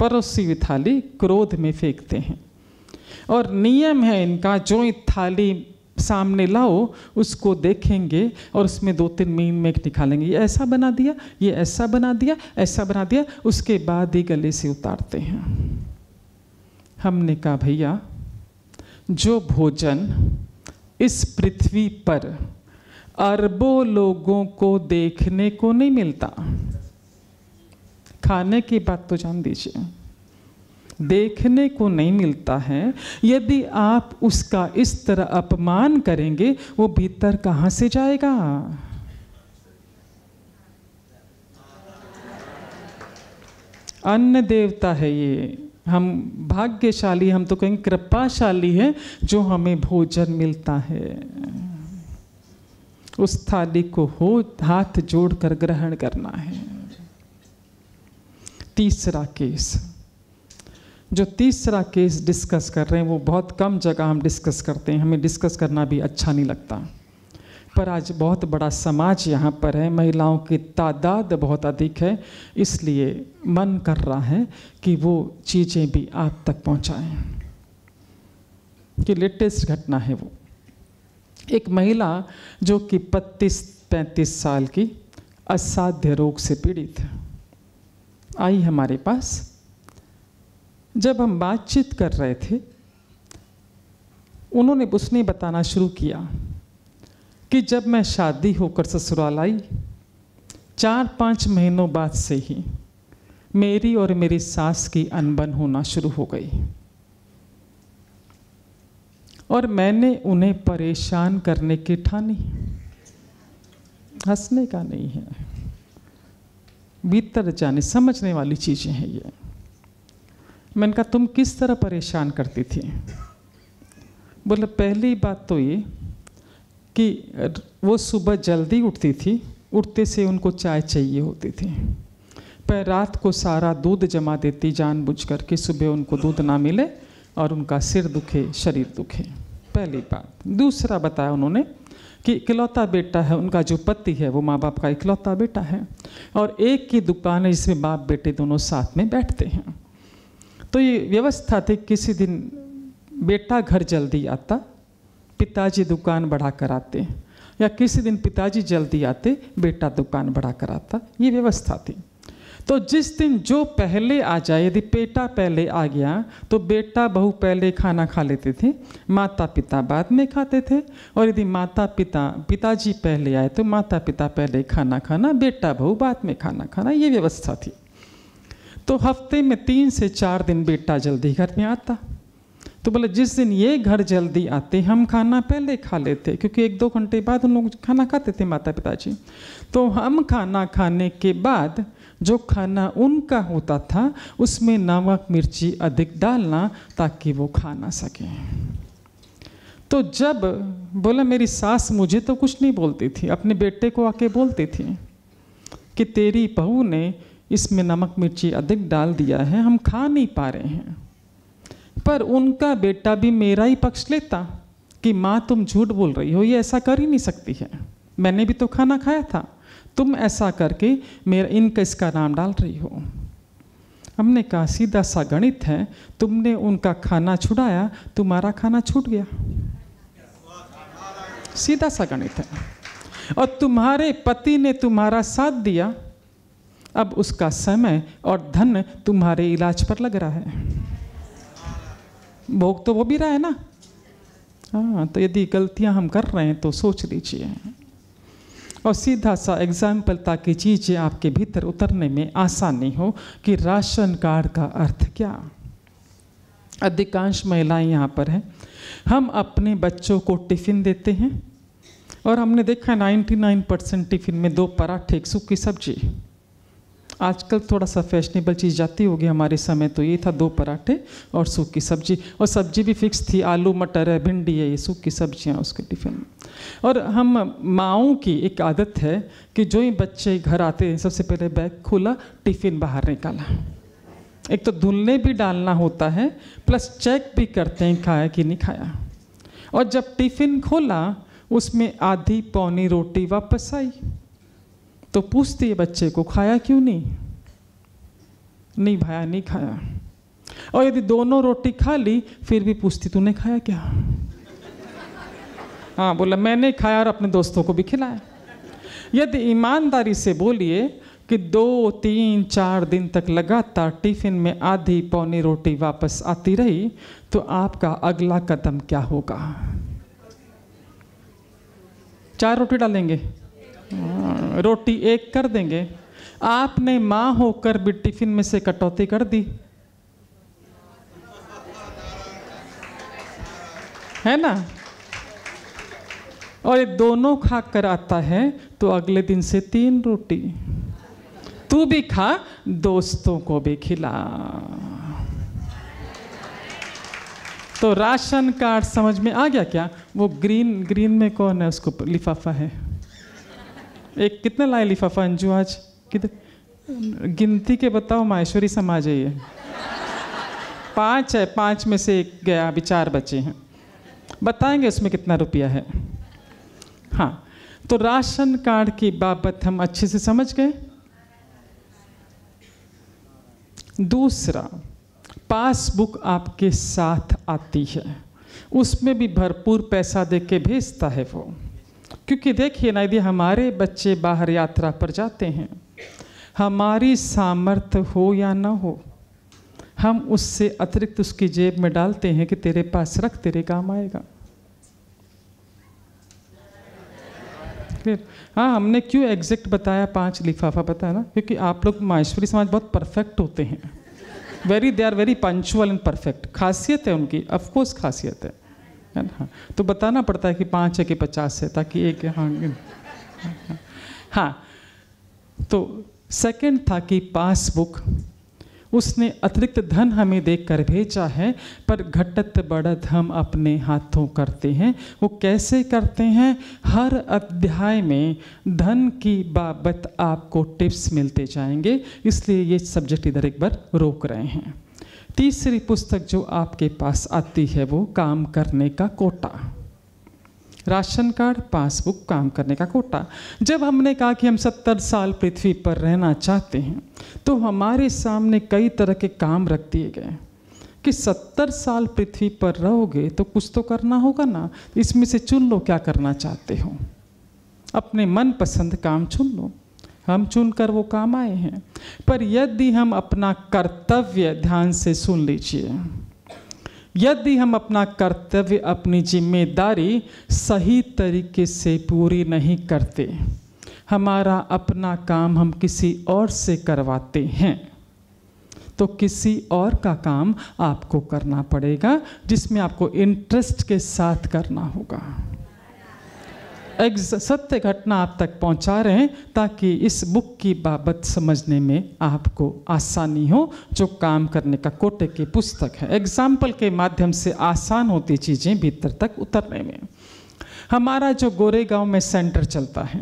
परोसी हुई थाली क्रोध में फेंकते हैं। और नियम है इनका, जो थाली सामने लाओ, उसको देखेंगे और उसमें दो तीन मीन में निकालेंगे। ये ऐसा बना दिया, ये ऐसा बना दिया, ऐसा बना दिया, उसके बाद ही गले से उतारते हैं। हमने कहा, भैया, जो भोजन इस पृथ्वी पर अरबों लोगों को देखने को नहीं मिलता, खाने की बात तो जान दीजिए। देखने को नहीं मिलता है। यदि आप उसका इस तरह अपमान करेंगे, वो भीतर कहाँ से जाएगा? अन्न देवता है ये। हम भाग्यशाली, हम तो कहेंगे कृपाशाली है, जो हमें भोजन मिलता है। उस थाली को हो, हाथ जोड़कर ग्रहण करना है। तीसरा केस। जो तीसरा केस डिस्कस कर रहे हैं, वो बहुत कम जगह हम डिस्कस करते हैं। हमें डिस्कस करना भी अच्छा नहीं लगता। पर आज बहुत बड़ा समाज यहाँ पर है। महिलाओं की तादाद बहुत अधिक है। इसलिए मन कर रहा है कि वो चीज़ें भी आप तक पहुँचाएँ। कि लेटेस्ट घटना है वो। एक महिला जो कि बत्तीस पैंतीस साल की असाध्य रोग से पीड़ित आई हमारे पास। जब हम बातचीत कर रहे थे, उन्होंने उसने बताना शुरू किया कि जब मैं शादी होकर ससुराल आई, चार पाँच महीनों बाद से ही मेरी और मेरी सास की अनबन होना शुरू हो गई। और मैंने उन्हें परेशान करने की ठानी। हंसने का नहीं है, भीतर जाने, समझने वाली चीज़ें हैं ये। मैंने कहा, तुम किस तरह परेशान करती थी? बोले, पहली बात तो ये कि वो सुबह जल्दी उठती थी, उठते से उनको चाय चाहिए होती थी। पर रात को सारा दूध जमा देती जानबूझ कर कि सुबह उनको दूध ना मिले और उनका सिर दुखे, शरीर दुखे। पहली बात। दूसरा बताया उन्होंने कि इकलौता बेटा है, उनका जो पति है, वो माँ बाप का इकलौता बेटा है और एक की दुकान है जिसमें बाप बेटे दोनों साथ में बैठते हैं। तो ये व्यवस्था थी, किसी दिन बेटा घर जल्दी आता, पिताजी दुकान बढ़ा कर आते, या किसी दिन पिताजी जल्दी आते, बेटा दुकान बढ़ा कर आता, ये व्यवस्था थी। तो जिस दिन जो पहले आ जाए, यदि बेटा पहले आ गया तो बेटा बहू पहले खाना खा लेते थे माता पिता बाद में खाते थे, और यदि माता पिता पिताजी पहले आए तो माता पिता पहले खाना खाना, बेटा बहू बाद में खाना खाना, ये व्यवस्था थी। तो हफ़्ते में तीन से चार दिन बेटा जल्दी घर में आता। तो बोले, जिस दिन ये घर जल्दी आते, हम खाना पहले खा लेते, क्योंकि एक दो घंटे बाद उन लोग खाना खाते थे माता पिताजी तो हम खाना खाने के बाद जो खाना उनका होता था, उसमें नमक, मिर्ची अधिक डालना ताकि वो खा ना सके। तो जब बोला, मेरी सास मुझे तो कुछ नहीं बोलती थी, अपने बेटे को आके बोलती थी कि तेरी बहू ने इसमें नमक मिर्ची अधिक डाल दिया है, हम खा नहीं पा रहे हैं। पर उनका बेटा भी मेरा ही पक्ष लेता कि माँ, तुम झूठ बोल रही हो, ये ऐसा कर ही नहीं सकती है। मैंने भी तो खाना खाया था, तुम ऐसा करके मेरा, इनका इसका नाम डाल रही हो। हमने कहा, सीधा सा गणित है, तुमने उनका खाना छुड़ाया, तुम्हारा खाना छूट गया। सीधा सा गणित है। और तुम्हारे पति ने तुम्हारा साथ दिया अब उसका समय और धन तुम्हारे इलाज पर लग रहा है। भोग तो वो भी रहा है ना? हाँ तो यदि गलतियाँ हम कर रहे हैं तो सोच लीजिए। और सीधा सा एग्ज़ाम्पल ताकि चीज़ें आपके भीतर उतरने में आसानी हो कि राशन कार्ड का अर्थ क्या? अधिकांश महिलाएँ यहाँ पर हैं। हम अपने बच्चों को टिफ़िन देते हैं और हमने देखा 99 परसेंट टिफ़िन में दो पराठे, एक सूखी सब्ज़ी। आजकल थोड़ा सा फैशनेबल चीज़ जाती होगी हमारे समय तो ये था दो पराठे और सूखी सब्ज़ी। और सब्ज़ी भी फिक्स थी, आलू, मटर है, भिंडी है, ये सूखी सब्ज़ियाँ उसके टिफ़िन में। और हम माओं की एक आदत है कि जो ही बच्चे घर आते हैं, सबसे पहले बैग खोला टिफ़िन बाहर निकाला। एक तो धुलने भी डालना होता है प्लस चेक भी करते हैं, खाया कि नहीं खाया। और जब टिफ़िन खोला, उसमें आधी पौनी रोटी वापस आई। तो पूछती है बच्चे को, खाया क्यों नहीं? नहीं भाया, नहीं खाया। और यदि दोनों रोटी खा ली, फिर भी पूछती, तूने खाया क्या? हाँ बोला, मैंने खाया और अपने दोस्तों को भी खिलाया। यदि ईमानदारी से बोलिए कि दो, तीन, चार दिन तक लगातार टिफ़िन में आधी पौनी रोटी वापस आती रही तो आपका अगला कदम क्या होगा? चार रोटी डालेंगे। रोटी एक कर देंगे। आपने माँ होकर भी टिफ़िन में से कटौती कर दी। है ना? और ये दोनों खा कर आता है तो अगले दिन से तीन रोटी। तू भी खा, दोस्तों को भी खिला। तो राशन कार्ड समझ में आ गया क्या? वो ग्रीन ग्रीन में कौन है? उसको लिफाफा है। एक कितने लाए लिफाफा अंजू आज? कितने? गिनती के बताओ, माहेश्वरी समाज है ये। पाँच है, पाँच में से एक गया, अभी चार बचे हैं। बताएँगे उसमें कितना रुपया है। हाँ तो राशन कार्ड की बाबत हम अच्छे से समझ गए। दूसरा, पासबुक आपके साथ आती है। उसमें भी भरपूर पैसा दे के भेजता है वो। क्योंकि देखिए ना, यदि हमारे बच्चे बाहर यात्रा पर जाते हैं, हमारी सामर्थ्य हो या ना हो, हम उससे अतिरिक्त उसकी जेब में डालते हैं कि तेरे पास रख, तेरे काम आएगा। हाँ हमने क्यों एग्जैक्ट बताया, पाँच लिफाफा बताया ना? क्योंकि आप लोग माहेश्वरी समाज बहुत परफेक्ट होते हैं। Very they are very punctual and perfect खासियत है उनकी ऑफकोर्स खासियत है। है ना? तो बताना पड़ता है कि पाँच है कि पचास है, ताकि एक हाँ हाँ तो सेकंड था कि पासबुक उसने अतिरिक्त धन हमें देख कर भेजा है, पर घटत बढ़त हम अपने हाथों करते हैं। वो कैसे करते हैं? हर अध्याय में धन की बाबत आपको टिप्स मिलते जाएँगे, इसलिए ये सब्जेक्ट इधर एक बार रोक रहे हैं। तीसरी पुस्तक जो आपके पास आती है वो काम करने का कोटा। राशन कार्ड, पासबुक, काम करने का कोटा। जब हमने कहा कि हम सत्तर साल पृथ्वी पर रहना चाहते हैं तो हमारे सामने कई तरह के काम रख दिए गए। कि सत्तर साल पृथ्वी पर रहोगे तो कुछ तो करना होगा ना। इसमें से चुन लो क्या करना चाहते हो। अपने मन पसंद काम चुन लो। हम चुनकर वो काम आए हैं। पर यदि हम अपना कर्तव्य ध्यान से सुन लीजिए, यदि हम अपना कर्तव्य, अपनी ज़िम्मेदारी सही तरीके से पूरी नहीं करते, हमारा अपना काम हम किसी और से करवाते हैं तो किसी और का काम आपको करना पड़ेगा, जिसमें आपको इंटरेस्ट के साथ करना होगा। सत्य घटना आप तक पहुँचा रहे हैं ताकि इस बुक की बाबत समझने में आपको आसानी हो, जो काम करने का कोटे की पुस्तक है। एग्ज़ाम्पल के माध्यम से आसान होती चीज़ें भीतर तक उतरने में। हमारा जो गोरेगांव में सेंटर चलता है,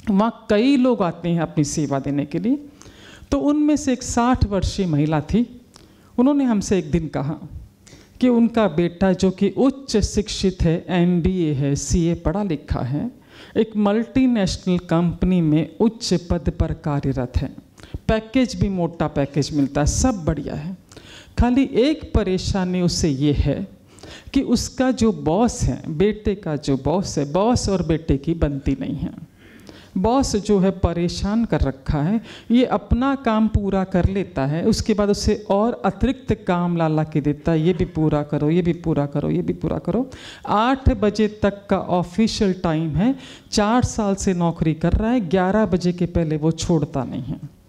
वहाँ कई लोग आते हैं अपनी सेवा देने के लिए। तो उनमें से एक साठ वर्षीय महिला थी। उन्होंने हमसे एक दिन कहा कि उनका बेटा जो कि उच्च शिक्षित है एमबीए है सीए पढ़ा लिखा है, एक मल्टीनेशनल कंपनी में उच्च पद पर कार्यरत है। पैकेज भी मोटा पैकेज मिलता है, सब बढ़िया है। खाली एक परेशानी उसे ये है कि उसका जो बॉस है, बेटे का जो बॉस है बॉस और बेटे की बनती नहीं है। बॉस जो है परेशान कर रखा है, ये अपना काम पूरा कर लेता है, उसके बाद उसे और अतिरिक्त काम ला ला के देता है, ये भी पूरा करो, ये भी पूरा करो, ये भी पूरा करो। आठ बजे तक का ऑफिशियल टाइम है, चार साल से नौकरी कर रहा है, ग्यारह बजे के पहले वो छोड़ता नहीं है।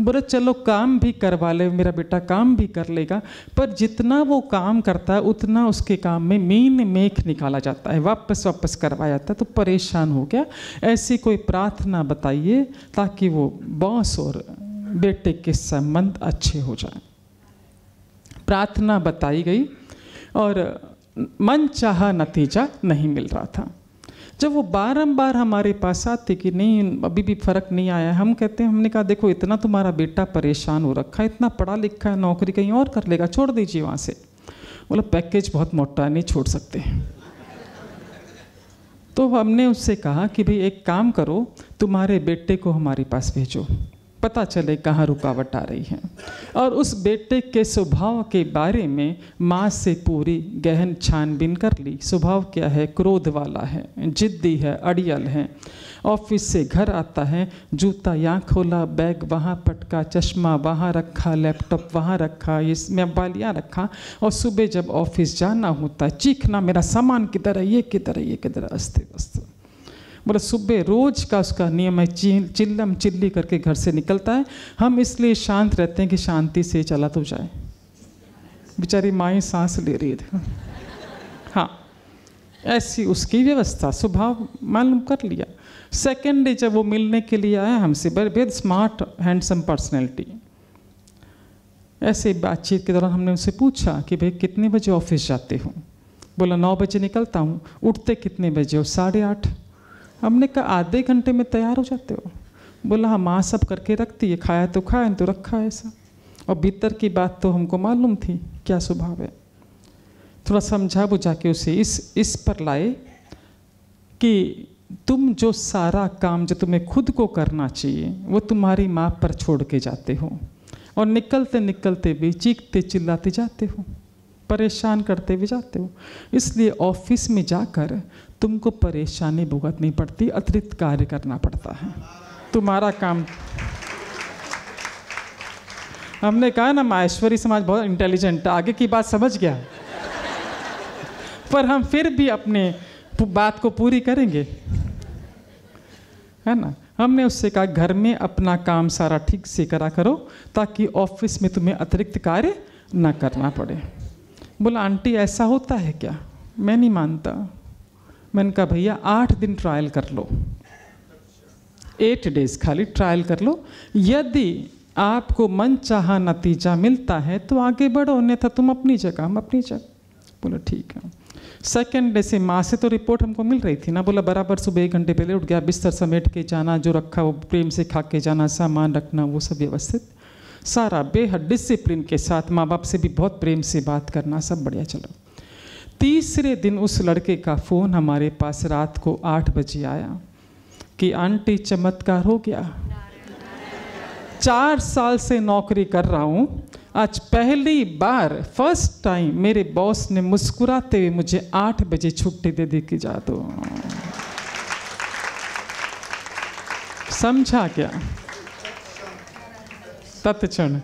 बोले, चलो काम भी करवा ले, मेरा बेटा काम भी कर लेगा, पर जितना वो काम करता है, उतना उसके काम में मीन मेख निकाला जाता है, वापस वापस करवाया जाता है। तो परेशान हो गया। ऐसी कोई प्रार्थना बताइए, ताकि वो बॉस और बेटे के संबंध अच्छे हो जाए। प्रार्थना बताई गई और मन चाह नतीजा नहीं मिल रहा था। जब वो बारंबार हमारे पास आते कि नहीं, अभी भी फ़र्क नहीं आया हम कहते हैं, हमने कहा, देखो, इतना तुम्हारा बेटा परेशान हो रखा है, इतना पढ़ा लिखा है, नौकरी कहीं और कर लेगा, छोड़ दीजिए वहाँ से। बोला, पैकेज बहुत मोटा है, नहीं छोड़ सकते तो हमने उससे कहा कि, भाई, एक काम करो, तुम्हारे बेटे को हमारे पास भेजो। पता चले कहाँ रुकावट आ रही है। और उस बेटे के स्वभाव के बारे में माँ से पूरी गहन छानबीन कर ली। स्वभाव क्या है? क्रोध वाला है, जिद्दी है, अड़ियल है। ऑफ़िस से घर आता है, जूता यहाँ खोला, बैग वहाँ पटका, चश्मा वहाँ रखा, लैपटॉप वहाँ रखा, इसमें मोबाइल यहाँ रखा। और सुबह जब ऑफ़िस जाना होता है चीखना, मेरा सामान किधर है, ये किधर है, ये किधर अस्ते वस्त बोले, सुबह रोज का उसका नियम है चिल्लम चिल्ली करके घर से निकलता है। हम इसलिए शांत रहते हैं कि शांति से चला तो जाए। बेचारी माए सांस ले रही थी। हाँ ऐसी उसकी व्यवस्था, स्वभाव मालूम कर लिया। सेकेंड डे जब वो मिलने के लिए आया, हमसे बेहद स्मार्ट हैंडसम पर्सनैलिटी ऐसे बातचीत के दौरान हमने उनसे पूछा कि, भाई, कितने बजे ऑफ़िस जाते हो? बोला, नौ बजे निकलता हूँ। उठते कितने बजे हो? साढ़े आठ. हमने कहा, आधे घंटे में तैयार हो जाते हो। बोला हाँ माँ सब करके रखती है, खाया तो खाया तो रखा ऐसा और भीतर की बात तो हमको मालूम थी, क्या स्वभाव है। थोड़ा समझा बुझा के उसे, इस इस पर लाए कि तुम जो सारा काम जो तुम्हें खुद को करना चाहिए, वो तुम्हारी माँ पर छोड़ के जाते हो। और निकलते निकलते भी, चीखते चिल्लाते जाते हो, परेशान करते भी जाते हो। इसलिए ऑफ़िस में जाकर तुमको परेशानी भुगतनी पड़ती, अतिरिक्त कार्य करना पड़ता है। तुम्हारा काम। हमने कहा ना, माहेश्वरी समाज बहुत इंटेलिजेंट आगे की बात समझ गया। पर हम फिर भी अपने बात को पूरी करेंगे। है ना? हमने उससे कहा, घर में अपना काम सारा ठीक से करा करो, ताकि ऑफ़िस में तुम्हें अतिरिक्त कार्य ना करना पड़े। बोला, आंटी, ऐसा होता है क्या? मैं नहीं मानता। मैंने कहा भैया आठ दिन ट्रायल कर लो। एट डेज़ खाली ट्रायल कर लो। यदि आपको मन चाह नतीजा मिलता है तो आगे बढ़ो, अन्यथा तुम अपनी जगह, हम अपनी जगह। बोला, ठीक है। सेकेंड डे से माँ से तो रिपोर्ट हमको मिल रही थी ना? बोला, बराबर सुबह एक घंटे पहले उठ गया, बिस्तर समेट के जाना, जो रखा वो प्रेम से खा के जाना, सामान रखना, वो सब व्यवस्थित। सारा बेहद डिसिप्लिन के साथ माँ बाप से भी बहुत प्रेम से बात करना, सब बढ़िया चलो। तीसरे दिन उस लड़के का फ़ोन हमारे पास रात को आठ बजे आया कि, आंटी, चमत्कार हो गया। चार साल से नौकरी कर रहा हूँ। आज पहली बार फ़र्स्ट टाइम मेरे बॉस ने मुस्कुराते हुए मुझे आठ बजे छुट्टी दे दी कि जा दो। समझा क्या? तत्क्षण।